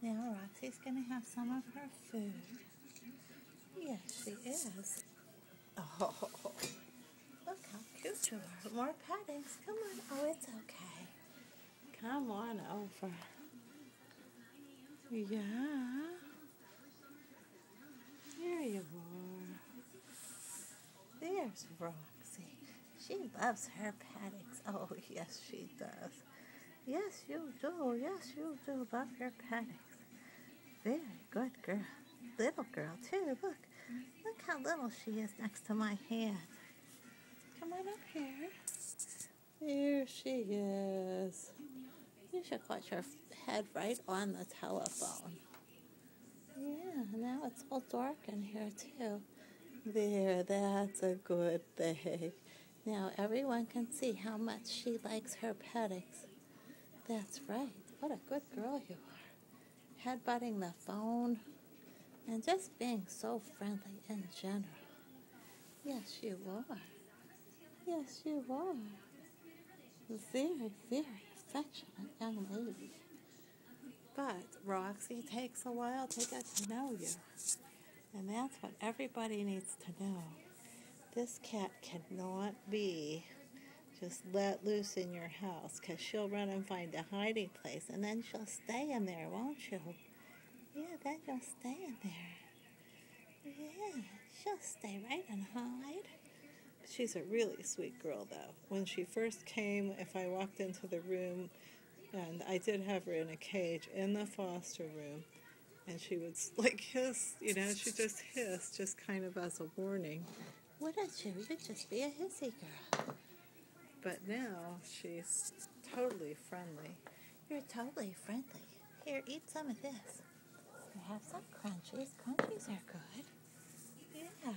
Now Roxie's going to have some of her food. Yes, she is. Oh, look how cute you are. More pettings. Come on. Oh, it's okay. Come on over. Yeah. There you are. There's Roxie. She loves her paddocks. Oh, yes, she does. Yes, you do. Yes, you do love your paddocks. Very good girl. Little girl, too. Look. Look how little she is next to my hand. Come on up here. There she is. You should put your head right on the telephone. Yeah, now it's all dark in here too. There, that's a good thing. Now everyone can see how much she likes her paddocks. That's right. What a good girl you are. Headbutting the phone and just being so friendly in general. Yes, you are. Yes, you are. Very, very affectionate young lady. But Roxie takes a while to get to know you. And that's what everybody needs to know. This cat cannot be just let loose in your house because she'll run and find a hiding place and then she'll stay in there, won't you? Yeah, then you'll stay in there. Yeah, she'll stay right and hide. She's a really sweet girl, though. When she first came, if I walked into the room, and I did have her in a cage in the foster room, and she would like hiss, you know, she just hissed, just kind of as a warning. Wouldn't you? You'd just be a hissy girl. But now she's totally friendly. You're totally friendly. Here, eat some of this. Here, have some crunchies. Crunchies are good. Yeah.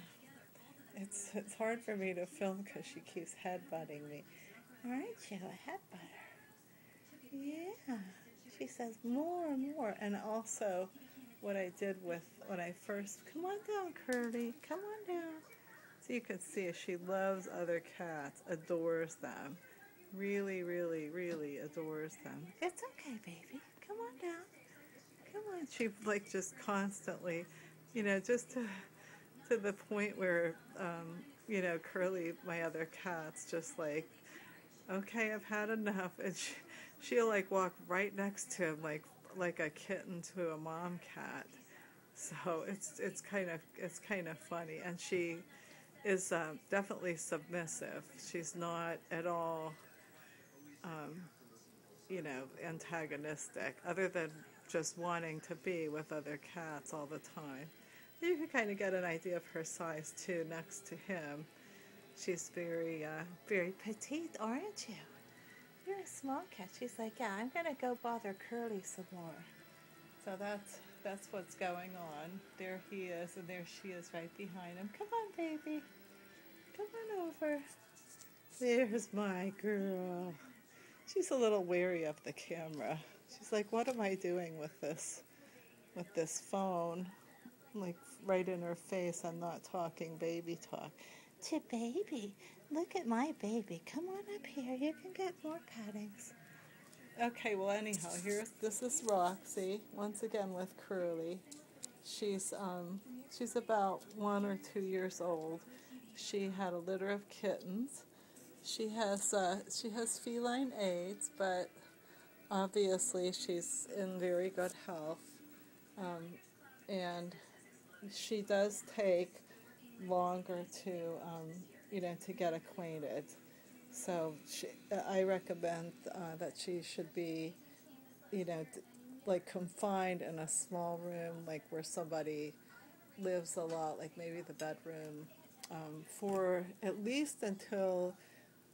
It's it's hard for me to film because she keeps headbutting me. Aren't you a headbutter? Yeah. She says more and more. And also, what I did with when I first come on down, Curly. Come on down. So you can see she loves other cats, adores them. Really, really, really adores them. It's okay, baby. Come on down. Come on. She like just constantly, you know, just to to the point where um, you know, Curly, my other cat's just like, okay, I've had enough, and she, she'll like walk right next to him, like like a kitten to a mom cat. So it's it's kind of it's kind of funny, and she is uh, definitely submissive. She's not at all, um, you know, antagonistic, other than just wanting to be with other cats all the time. You can kind of get an idea of her size too next to him. She's very, uh, very petite, aren't you? You're a small cat. She's like, yeah, I'm gonna go bother Curly some more. So that's that's what's going on. There he is, and there she is right behind him. Come on, baby. Come on over. There's my girl. She's a little wary of the camera. She's like, what am I doing with this, with this phone? Like right in her face, I'm not talking baby talk. To baby. Look at my baby. Come on up here. You can get more paddings. Okay, well anyhow, here's this is Roxie once again with Curly. She's um she's about one or two years old. She had a litter of kittens. She has uh, she has feline AIDS, but obviously she's in very good health, um, and she does take longer to um, you know to get acquainted. So she, I recommend uh, that she should be, you know, like confined in a small room, like where somebody lives a lot, like maybe the bedroom, um, for at least until,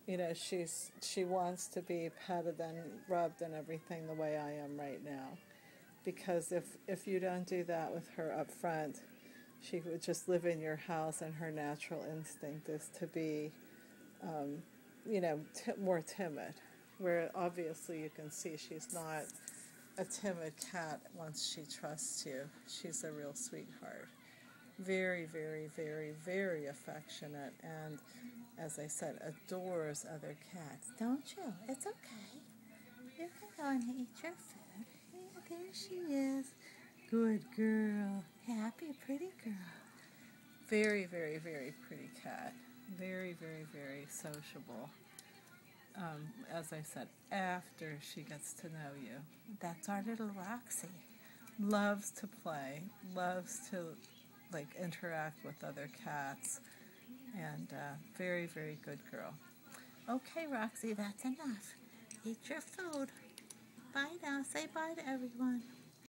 you know, she's she wants to be petted and rubbed and everything the way I am right now, because if if you don't do that with her up front, she would just live in your house, and her natural instinct is to be. Um, you know, t- more timid. Where obviously you can see she's not a timid cat once she trusts you. She's a real sweetheart. Very, very, very, very affectionate, and as I said, adores other cats. Don't you? It's okay. You can go and eat your food. Yeah, there she is. Good girl. Happy, pretty girl. Very, very, very pretty cat. Very, very, very sociable. Um, as I said, after she gets to know you. That's our little Roxie. Loves to play, loves to like interact with other cats, and uh, very, very good girl. Okay, Roxie, that's enough. Eat your food. Bye now. Say bye to everyone.